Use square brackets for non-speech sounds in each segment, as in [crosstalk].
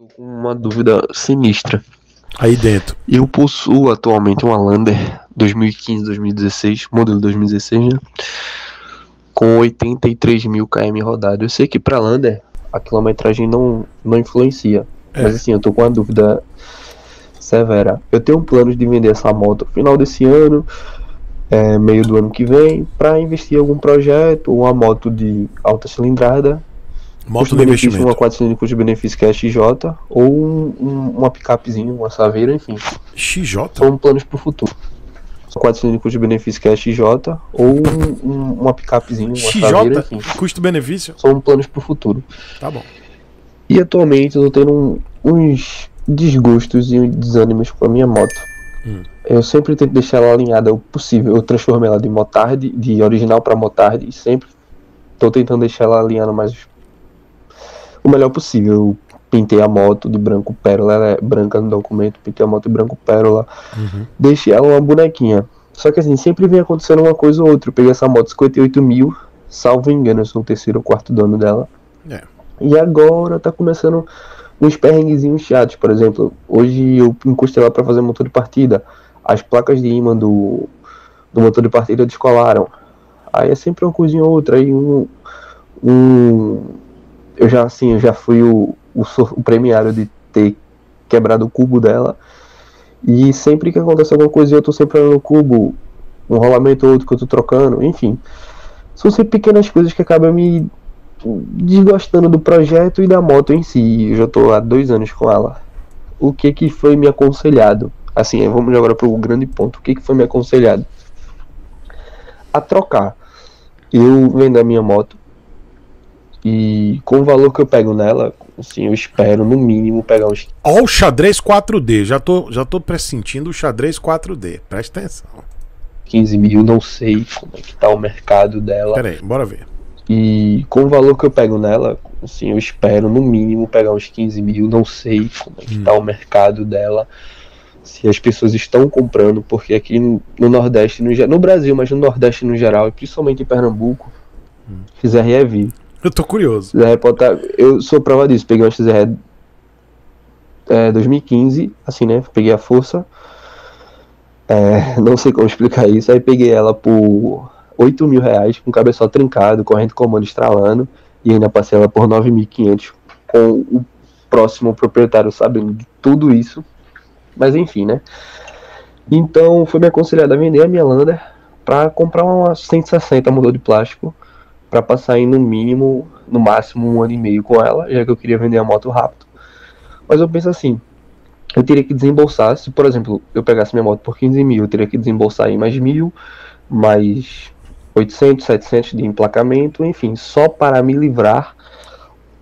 Tô com uma dúvida sinistra. Aí dentro. Eu possuo atualmente uma Lander 2015-2016, modelo 2016, né? Com 83 mil km rodado. Eu sei que pra Lander a quilometragem não, não influencia. É. Mas assim, eu tô com uma dúvida severa. Eu tenho planos de vender essa moto no final desse ano, é, meio do ano que vem, pra investir em algum projeto, uma moto de alta cilindrada Moto custo-benefício, investimento. uma 4 cilindros custo-benefício que é XJ, ou um, um- uma picapezinha, uma Saveira, enfim. XJ? São planos pro futuro. São 4 cilindros custo-benefício que é XJ, ou um- um- uma picapezinha, uma Saveira, XJ? enfim. Custo-benefício? São planos pro futuro. Tá bom. E atualmente eu tô tendo uns desgostos e uns desânimos com a minha moto. Hum. Eu sempre tento deixar ela alinhada o possível. Eu transformei ela de motard, de original pra motard, e sempre tô tentando deixar ela alinhada mais o melhor possível. Eu pintei a moto de branco pérola, ela é branca no documento, pintei a moto de branco pérola, Uhum. deixei ela uma bonequinha. Só que assim, sempre vem acontecendo uma coisa ou outra. Eu peguei essa moto 58 mil, salvo engano, eu sou o terceiro ou quarto dono dela. É. E agora tá começando uns perrenguezinhos chatos. Por exemplo, hoje eu encostei ela pra fazer motor de partida. As placas de imã do, do motor de partida descolaram. Aí é sempre uma coisinha ou outra. Aí um. um eu já assim, eu já fui o, o, o premiário de ter quebrado o cubo dela. E sempre que acontece alguma coisa, eu tô sempre olhando o cubo, um rolamento ou outro que eu tô trocando, enfim. São sempre pequenas coisas que acabam me desgostando do projeto e da moto em si. Eu já tô há dois anos com ela. O que que foi me aconselhado? Assim, vamos agora pro grande ponto. O que que foi me aconselhado? A trocar. Eu vendo a minha moto e com o valor que eu pego nela, assim, eu espero no mínimo pegar uns Ó o xadrez 4D. Já tô, já tô pressentindo o xadrez 4D. Presta atenção. 15 mil, não sei como é que tá o mercado dela. Pera aí, bora ver. E com o valor que eu pego nela, assim, eu espero no mínimo pegar uns 15 mil, não sei como é que Hum. tá o mercado dela, se as pessoas estão comprando, porque aqui no, no Nordeste, no, no Brasil, mas no Nordeste no geral, e principalmente em Pernambuco, Hum. É vivo. [laughs] Eu tô curioso. XRE pode tá- eu sou prova disso, peguei uma XRE é, 2015, assim, né, peguei a força, é, [laughs] não sei como explicar isso, aí peguei ela por 8 mil reais, com cabeçal trincado, corrente comando estralando, e ainda passei ela por 9.500, com o próximo proprietário sabendo de tudo isso, mas enfim, né. Então, foi me aconselhado a vender a minha Lander para comprar uma 160 mudou de plástico, para passar aí no mínimo, no máximo um ano e meio com ela, já que eu queria vender a moto rápido. Mas eu penso assim, eu teria que desembolsar, se por exemplo eu pegasse minha moto por 15 mil, eu teria que desembolsar aí mais mil, mais 800, 700 de emplacamento, enfim, só para me livrar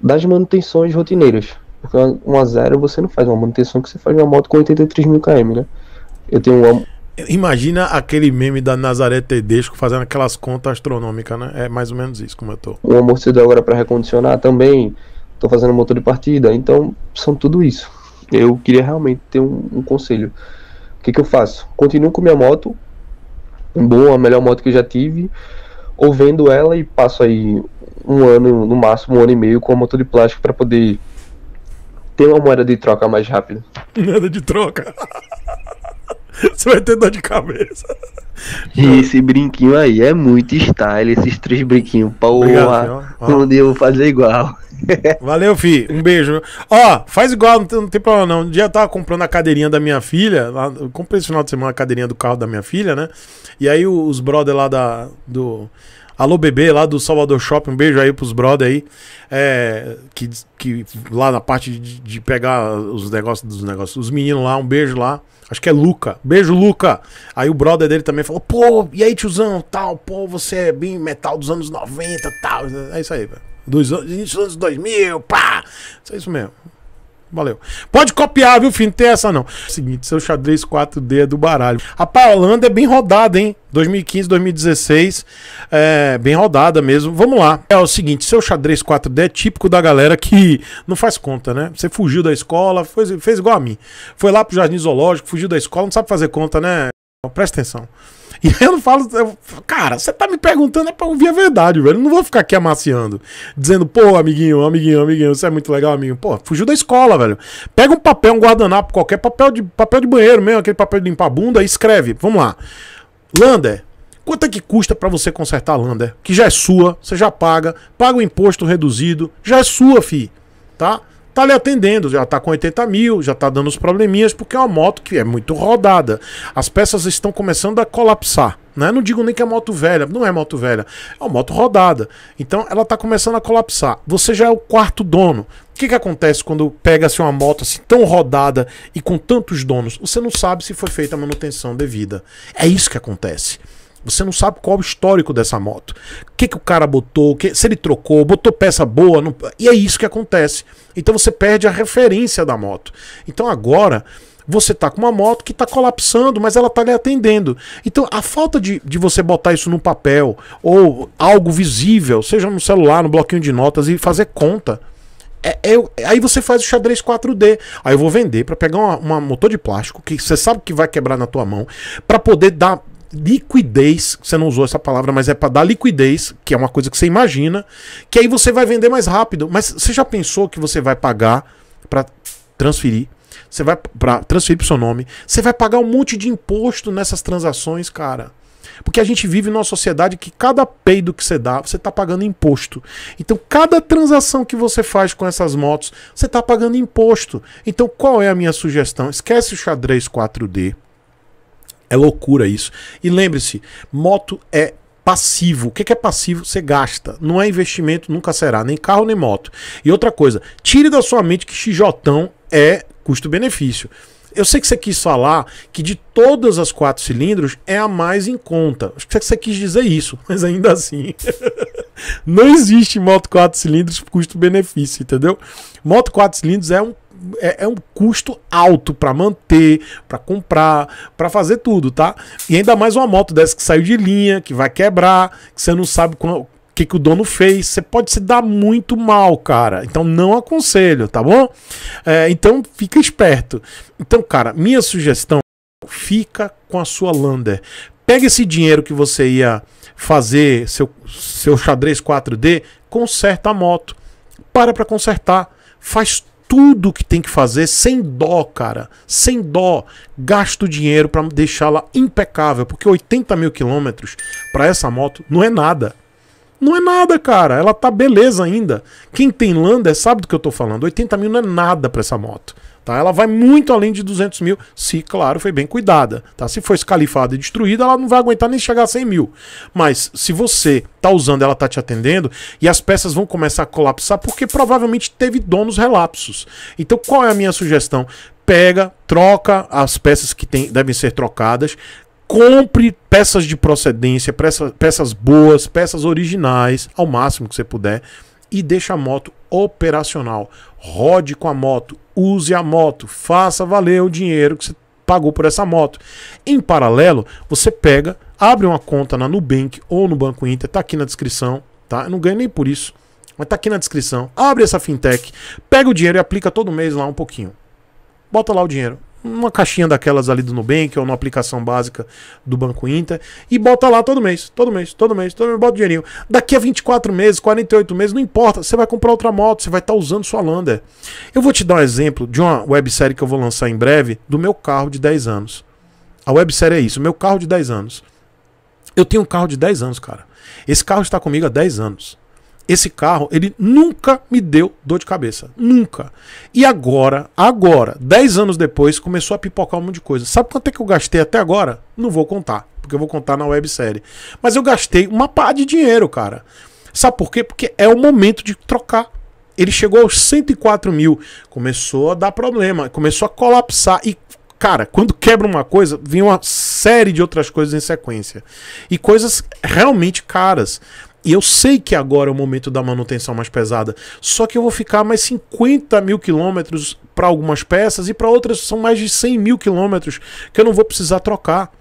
das manutenções rotineiras. Porque uma- zero você não faz uma manutenção que você faz uma moto com 83 mil km, né? Eu tenho uma, Imagina aquele meme da Nazaré Tedesco fazendo aquelas contas astronômicas, né? É mais ou menos isso como eu tô. um amortecedor agora para recondicionar também. Tô fazendo motor de partida, então são tudo isso. Eu queria realmente ter um, um conselho. O que, que eu faço? Continuo com minha moto, bom, a melhor moto que eu já tive, ou vendo ela e passo aí um ano, no máximo um ano e meio com a motor de plástico para poder ter uma moeda de troca mais rápida. [laughs] Nada de troca. Você vai ter dor de cabeça. E esse brinquinho aí é muito style, esses três brinquinhos. Porra, um dia eu vou fazer igual. [laughs] Valeu, fi. Um beijo. Ó, faz igual, não tem, não tem problema não. Um dia eu tava comprando a cadeirinha da minha filha. Lá, eu comprei esse final de semana a cadeirinha do carro da minha filha, né? E aí os brother lá da. do. Alô Bebê, lá do Salvador Shopping, um beijo aí pros brother aí. É, que, que lá na parte de, de pegar os negócios dos negócios, os meninos lá, um beijo lá. Acho que é Luca. Beijo, Luca. Aí o brother dele também falou: pô, e aí, tiozão, tal, pô, você é bem metal dos anos 90 tal. É isso aí, velho. Dos anos, início dos anos 2000, pá. Isso é isso mesmo. Valeu. Pode copiar, viu, filho? Não tem essa não. Seguinte, seu xadrez 4D é do baralho. A Holanda é bem rodada, hein? 2015, 2016. É bem rodada mesmo. Vamos lá. É o seguinte, seu xadrez 4D é típico da galera que não faz conta, né? Você fugiu da escola, fez, fez igual a mim. Foi lá pro Jardim Zoológico, fugiu da escola, não sabe fazer conta, né? Presta atenção. [laughs] E eu não falo. Eu, cara, você tá me perguntando é pra ouvir a verdade, velho. Eu não vou ficar aqui amaciando. Dizendo, pô, amiguinho, amiguinho, amiguinho, você é muito legal, amiguinho. Pô, fugiu da escola, velho. Pega um papel, um guardanapo, qualquer papel de, papel de banheiro mesmo, aquele papel de limpar a bunda, e escreve. Vamos lá. Lander, quanto é que custa para você consertar a Lander? Que já é sua, você já paga, paga o imposto reduzido, já é sua, fi. Tá? Tá lhe atendendo, já tá com 80 mil, já tá dando os probleminhas, porque é uma moto que é muito rodada. As peças estão começando a colapsar. Né? Não digo nem que é moto velha, não é moto velha, é uma moto rodada. Então ela está começando a colapsar. Você já é o quarto dono. O que, que acontece quando pega-se uma moto assim tão rodada e com tantos donos? Você não sabe se foi feita a manutenção devida. É isso que acontece. Você não sabe qual é o histórico dessa moto. O que, que o cara botou, que, se ele trocou, botou peça boa. Não, e é isso que acontece. Então você perde a referência da moto. Então agora você está com uma moto que está colapsando, mas ela está lhe atendendo. Então a falta de, de você botar isso no papel ou algo visível, seja no celular, no bloquinho de notas e fazer conta. É, é, aí você faz o xadrez 4D. Aí eu vou vender para pegar uma, uma motor de plástico que você sabe que vai quebrar na tua mão, para poder dar liquidez, você não usou essa palavra, mas é para dar liquidez, que é uma coisa que você imagina, que aí você vai vender mais rápido. Mas você já pensou que você vai pagar para transferir? Você vai para transferir pro seu nome, você vai pagar um monte de imposto nessas transações, cara. Porque a gente vive numa sociedade que cada peido que você dá, você está pagando imposto. Então, cada transação que você faz com essas motos, você está pagando imposto. Então, qual é a minha sugestão? Esquece o xadrez 4D. É loucura isso. E lembre-se, moto é passivo. O que é passivo? Você gasta. Não é investimento, nunca será, nem carro nem moto. E outra coisa, tire da sua mente que XJ é custo-benefício. Eu sei que você quis falar que de todas as quatro cilindros é a mais em conta. Acho que você quis dizer isso, [laughs] mas ainda assim. [laughs] não existe moto 4 cilindros custo-benefício, entendeu? Moto 4 cilindros é um é, é um custo alto para manter, para comprar, para fazer tudo, tá? E ainda mais uma moto dessa que saiu de linha, que vai quebrar, que você não sabe o que, que o dono fez. Você pode se dar muito mal, cara. Então não aconselho, tá bom? É, então fica esperto. Então, cara, minha sugestão: fica com a sua Lander. Pega esse dinheiro que você ia fazer seu, seu xadrez 4D, conserta a moto. Para para consertar. Faz tudo que tem que fazer sem dó, cara. Sem dó. Gasto dinheiro para deixá-la impecável. Porque 80 mil quilômetros para essa moto não é nada. Não é nada, cara. Ela tá beleza ainda. Quem tem Lander sabe do que eu tô falando. 80 mil não é nada para essa moto. Tá? Ela vai muito além de 200 mil, se, claro, foi bem cuidada. Tá? Se for escalifada e destruída, ela não vai aguentar nem chegar a 100 mil. Mas se você tá usando, ela tá te atendendo, e as peças vão começar a colapsar, porque provavelmente teve donos relapsos. Então, qual é a minha sugestão? Pega, troca as peças que tem, devem ser trocadas, compre peças de procedência, peças, peças boas, peças originais, ao máximo que você puder, e deixa a moto operacional. Rode com a moto, use a moto, faça valer o dinheiro que você pagou por essa moto. Em paralelo, você pega, abre uma conta na Nubank ou no Banco Inter, tá aqui na descrição, tá? Eu não ganho nem por isso, mas tá aqui na descrição. Abre essa fintech, pega o dinheiro e aplica todo mês lá um pouquinho. Bota lá o dinheiro uma caixinha daquelas ali do Nubank ou numa aplicação básica do Banco Inter e bota lá todo mês, todo mês, todo mês, todo mês, bota o dinheirinho. Daqui a 24 meses, 48 meses, não importa, você vai comprar outra moto, você vai estar tá usando sua Lander. Eu vou te dar um exemplo de uma websérie que eu vou lançar em breve do meu carro de 10 anos. A websérie é isso, meu carro de 10 anos. Eu tenho um carro de 10 anos, cara. Esse carro está comigo há 10 anos. Esse carro, ele nunca me deu dor de cabeça. Nunca. E agora, agora, 10 anos depois, começou a pipocar um monte de coisa. Sabe quanto é que eu gastei até agora? Não vou contar, porque eu vou contar na websérie. Mas eu gastei uma pá de dinheiro, cara. Sabe por quê? Porque é o momento de trocar. Ele chegou aos 104 mil. Começou a dar problema, começou a colapsar. E cara, quando quebra uma coisa, vem uma série de outras coisas em sequência. E coisas realmente caras. E eu sei que agora é o momento da manutenção mais pesada. Só que eu vou ficar mais 50 mil quilômetros para algumas peças e para outras são mais de 100 mil quilômetros que eu não vou precisar trocar.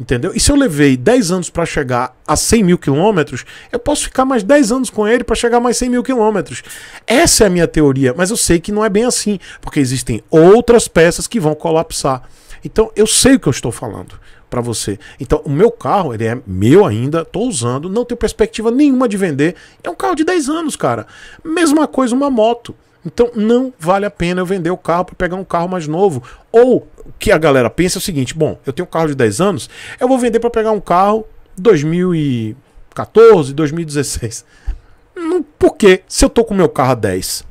Entendeu? E se eu levei 10 anos para chegar a 100 mil quilômetros, eu posso ficar mais 10 anos com ele para chegar mais 100 mil quilômetros. Essa é a minha teoria, mas eu sei que não é bem assim, porque existem outras peças que vão colapsar. Então eu sei o que eu estou falando. Para você. Então, o meu carro, ele é meu ainda, tô usando, não tenho perspectiva nenhuma de vender. É um carro de 10 anos, cara. Mesma coisa uma moto. Então, não vale a pena eu vender o carro para pegar um carro mais novo. Ou o que a galera pensa é o seguinte: bom, eu tenho um carro de 10 anos, eu vou vender para pegar um carro 2014, 2016. Por quê? Se eu tô com meu carro a 10,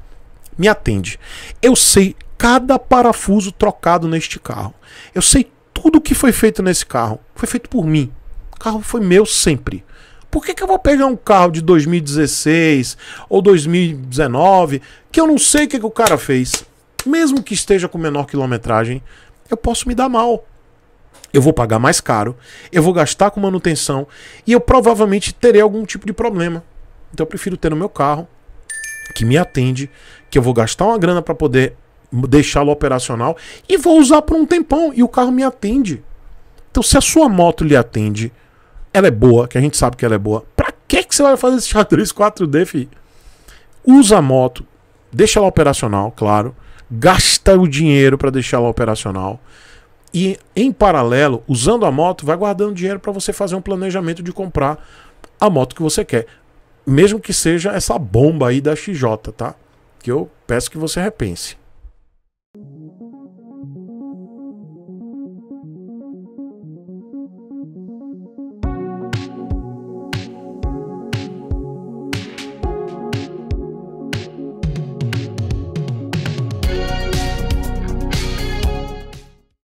me atende. Eu sei cada parafuso trocado neste carro. Eu sei tudo que foi feito nesse carro. Foi feito por mim. O carro foi meu sempre. Por que, que eu vou pegar um carro de 2016 ou 2019 que eu não sei o que, que o cara fez? Mesmo que esteja com menor quilometragem, eu posso me dar mal. Eu vou pagar mais caro, eu vou gastar com manutenção e eu provavelmente terei algum tipo de problema. Então eu prefiro ter no meu carro que me atende, que eu vou gastar uma grana para poder deixá-lo operacional e vou usar por um tempão e o carro me atende. Então se a sua moto lhe atende, ela é boa, que a gente sabe que ela é boa. Pra que, que você vai fazer esse xadrez 4D, fi? Usa a moto, deixa ela operacional, claro. Gasta o dinheiro para deixar ela operacional. E em paralelo, usando a moto, vai guardando dinheiro para você fazer um planejamento de comprar a moto que você quer. Mesmo que seja essa bomba aí da XJ, tá? Que eu peço que você repense.